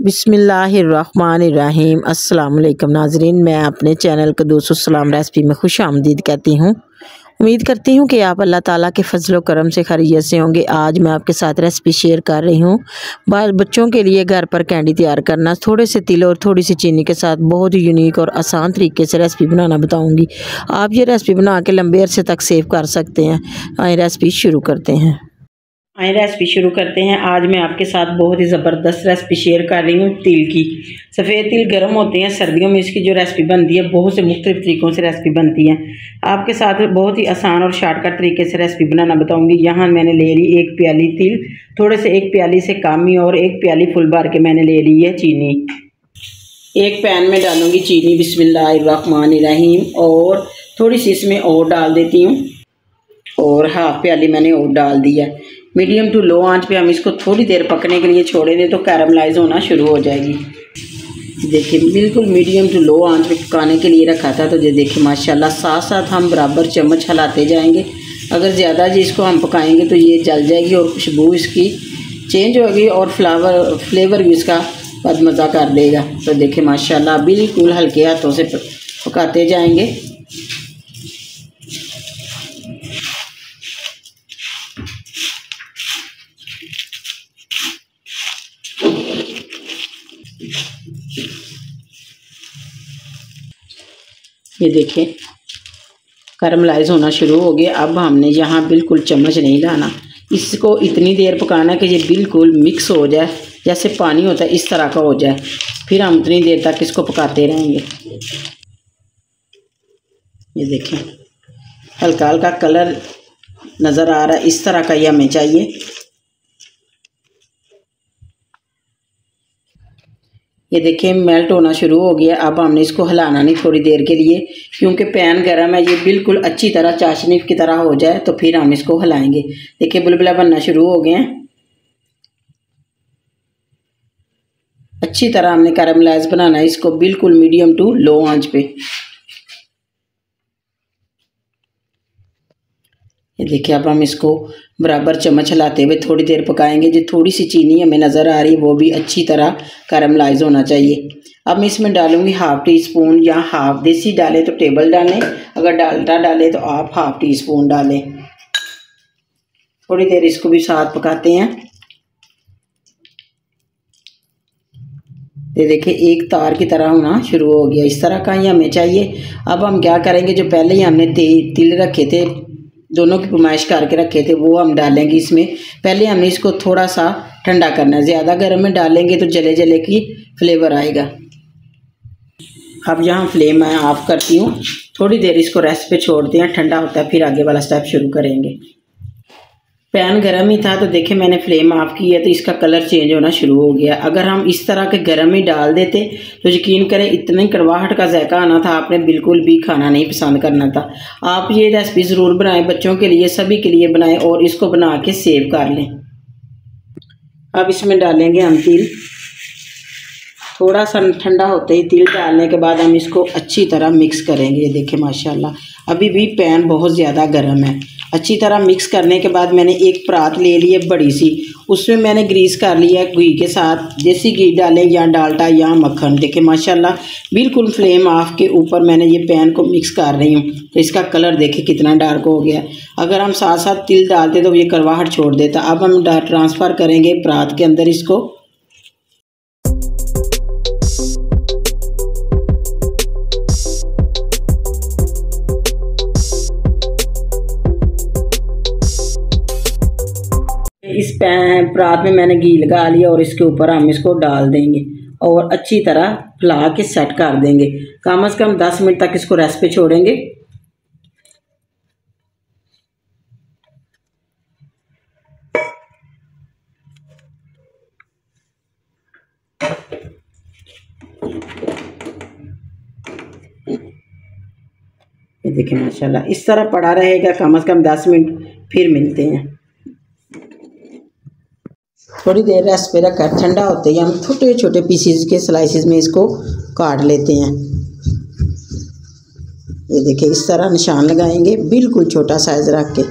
बिसमीम वालेकुम नाजरीन, मैं अपने चैनल कदूस सलाम रेसिपी में खुश आमदीद कहती हूँ। उम्मीद करती हूँ कि आप अल्लाह ताला के फजल करम से खरीत से होंगे। आज मैं आपके साथ रेसिपी शेयर कर रही हूँ। बच्चों के लिए घर पर कैंडी तैयार करना, थोड़े से तिल और थोड़ी सी चीनी के साथ बहुत ही यूनिक और आसान तरीके से रेसिपी बनाना बताऊँगी। आप ये रेसिपी बना के लंबे अरसे तक सेव कर सकते हैं। आए रेसिपी शुरू करते हैं। आए रेसिपी शुरू करते हैं। आज मैं आपके साथ बहुत ही ज़बरदस्त रेसिपी शेयर कर रही हूँ तिल की। सफ़ेद तिल गर्म होते हैं सर्दियों में इसकी जो रेसिपी बनती है, बहुत से मुख्तलिफ़ तरीक़ों से रेसिपी बनती है। आपके साथ बहुत ही आसान और शार्टकट तरीके से रेसिपी बनाना बताऊँगी। यहाँ मैंने ले ली एक प्याली तिल, थोड़े से एक प्याली से कामी और एक प्याली फुल भर के मैंने ले ली है चीनी। एक पैन में डालूँगी चीनी बिसमीम और थोड़ी सी इसमें और डाल देती हूँ। और हाफ़ प्याली मैंने और डाल दिया मीडियम टू लो आँच पे हम इसको थोड़ी देर पकने के लिए छोड़ेंगे तो कैरमलाइज होना शुरू हो जाएगी। देखिए, बिल्कुल मीडियम टू लो आँच पे पकाने के लिए रखा था तो ये देखिए, माशाल्लाह साथ साथ हम बराबर चम्मच हिलाते जाएँगे। अगर ज़्यादा जी इसको हम पकाएँगे तो ये जल जाएगी और खुशबू इसकी चेंज होगी और फ्लावर फ्लेवर भी इसका बद मज़ा कर देगा। तो देखिए, माशाल्लाह, बिल्कुल हल्के हाथों से पकाते जाएँगे। ये देखें करमलाइज होना शुरू हो गया। अब हमने यहाँ बिल्कुल चम्मच नहीं लाना इसको इतनी देर पकाना कि ये बिल्कुल मिक्स हो जाए, जैसे पानी होता है, इस तरह का हो जाए। फिर हम उतनी देर तक इसको पकाते रहेंगे। ये देखें हल्का हल्का कलर नज़र आ रहा है। इस तरह का ये हमें चाहिए। ये देखिए मेल्ट होना शुरू हो गया। अब हमने इसको हिलाना नहीं थोड़ी देर के लिए, क्योंकि पैन गर्म है, ये बिल्कुल अच्छी तरह चाशनी की तरह हो जाए तो फिर हम इसको हिलाएँगे। देखिए, बुलबुला बनना शुरू हो गए हैं। अच्छी तरह हमने कैरमलाइज बनाना है, इसको बिल्कुल मीडियम टू लो आँच पे। ये देखिए, अब हम इसको बराबर चम्मच हिलाते हुए थोड़ी देर पकाएँगे। जो थोड़ी सी चीनी हमें नज़र आ रही है वो भी अच्छी तरह कैरमलाइज होना चाहिए। अब मैं इसमें डालूँगी हाफ़ टी स्पून या हाफ़ देसी डालें तो टेबल डालें। अगर डालडा डालें तो आप हाफ़ टी स्पून डालें। थोड़ी देर इसको भी साथ पकाते हैं। ये देखिए, एक तार की तरह होना शुरू हो गया। इस तरह का ही हमें चाहिए। अब हम क्या करेंगे? जो पहले ही हमने तिल रखे थे दोनों की पुमाइश करके रखे थे, वो हम डालेंगे इसमें। पहले हमने इसको थोड़ा सा ठंडा करना है, ज़्यादा गर्म में डालेंगे तो जले जले की फ्लेवर आएगा। अब यहाँ फ्लेम मैं ऑफ़ करती हूँ। थोड़ी देर इसको रेस्ट पे छोड़ते हैं ठंडा होता है, फिर आगे वाला स्टेप शुरू करेंगे। पैन गर्म ही था तो देखे मैंने फ्लेम ऑफ़ की है तो इसका कलर चेंज होना शुरू हो गया। अगर हम इस तरह के गर्म ही डाल देते तो यकीन करें इतने कड़वाहट का जायका आना था, आपने बिल्कुल भी खाना नहीं पसंद करना था। आप ये रेसिपी ज़रूर बनाएँ, बच्चों के लिए, सभी के लिए बनाएँ और इसको बना के सेव कर लें। अब इसमें डालेंगे हम तिल। थोड़ा सा ठंडा होते ही तिल डालने के बाद हम इसको अच्छी तरह मिक्स करेंगे, ये देखें माशाल्लाह। अभी भी पैन बहुत ज़्यादा गर्म है। अच्छी तरह मिक्स करने के बाद मैंने एक परात ले ली है बड़ी सी। उसमें मैंने ग्रीस कर लिया है घी के साथ। देसी घी डालें या डालटा या मक्खन। देखें माशाल्लाह, बिल्कुल फ्लेम ऑफ़ के ऊपर मैंने ये पैन को मिक्स कर रही हूँ। तो इसका कलर देखें कितना डार्क हो गया अगर हम साथ साथ तिल डालते तो ये करवाहट छोड़ देता। अब हम ट्रांसफ़र करेंगे परात के अंदर इसको। परात में मैंने घी लगा लिया और इसके ऊपर हम इसको डाल देंगे और अच्छी तरह फैला के सेट कर देंगे। कम अज़ कम दस मिनट तक इसको रेस्ट पे छोड़ेंगे। ये देखिए माशाल्लाह, इस तरह पड़ा रहेगा कम अज़ कम दस मिनट, फिर मिलते हैं। थोड़ी देर रेस्ट पे रखकर ठंडा होते ही हम छोटे छोटे पीसीज के स्लाइसिस में इसको काट लेते हैं। ये देखिए, इस तरह निशान लगाएँगे, बिल्कुल छोटा साइज़ रख के।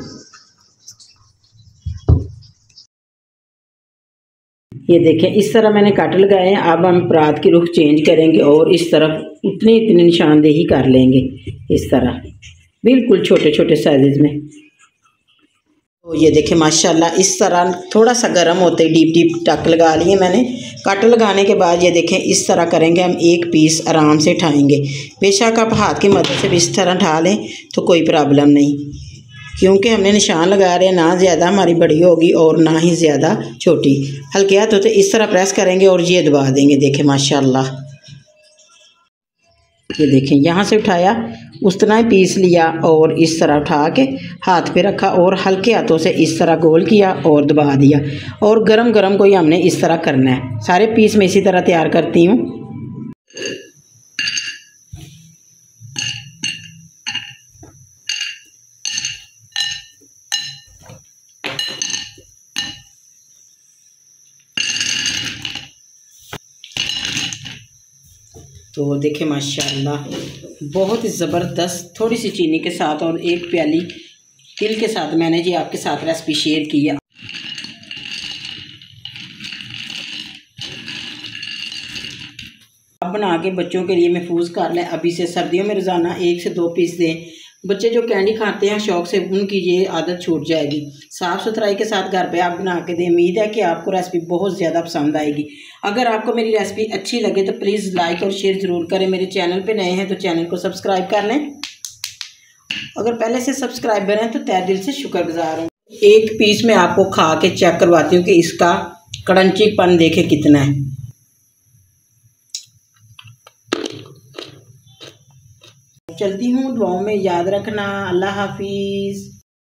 ये देखें इस तरह मैंने काट लगाए हैं। अब हम परात की रुख चेंज करेंगे और इस तरफ़ उतनी इतनी निशानदेही कर लेंगे, इस तरह। बिल्कुल छोटे छोटे साइज़ में। तो ये देखें, माशाल्लाह, इस तरह थोड़ा सा गर्म होते डीप डीप टक लगा लिए मैंने। कट लगाने के बाद ये देखें, इस तरह करेंगे हम एक पीस आराम से उठाएँगे बेशक आप हाथ की मदद से भी इस तरह उठा लें तो कोई प्रॉब्लम नहीं, क्योंकि हमने निशान लगा रहे हैं, ना ज़्यादा हमारी बड़ी होगी और ना ही ज़्यादा छोटी। हल्के हाथ होते इस तरह प्रेस करेंगे और ये दबा देंगे, देखें, माशाल्लाह। ये देखें। यहाँ से उठाया उस तरह ही पीस लिया और इस तरह उठा के हाथ पे रखा और हल्के हाथों से इस तरह गोल किया और दबा दिया। और गरम गरम को ही हमने इस तरह करना है। सारे पीस मैं इसी तरह तैयार करती हूँ। तो देखें, माशाल्लाह, बहुत ही ज़बरदस्त थोड़ी सी चीनी के साथ और एक प्याली तिल के साथ मैंने जी आपके साथ रेसिपी शेयर की है। अब बना के बच्चों के लिए महफूज कर लें। अभी से सर्दियों में रोज़ाना एक से दो पीस दें। बच्चे जो कैंडी खाते हैं, शौक से उनकी ये आदत छूट जाएगी। साफ़ सुथराई के साथ घर पे आप बना के दें। उम्मीद है कि आपको रेसिपी बहुत ज़्यादा पसंद आएगी। अगर आपको मेरी रेसिपी अच्छी लगे तो प्लीज़ लाइक और शेयर ज़रूर करें। मेरे चैनल पे नए हैं तो चैनल को सब्सक्राइब कर लें। अगर पहले से सब्सक्राइबर हैं तो तय दिल से शुक्रगुजार हूँ। एक पीस में आपको खा के चेक करवाती हूँ कि इसका क्रंचीपन देखे कितना है। चलती हूँ दुआओं में याद रखना अल्लाह हाफिज़।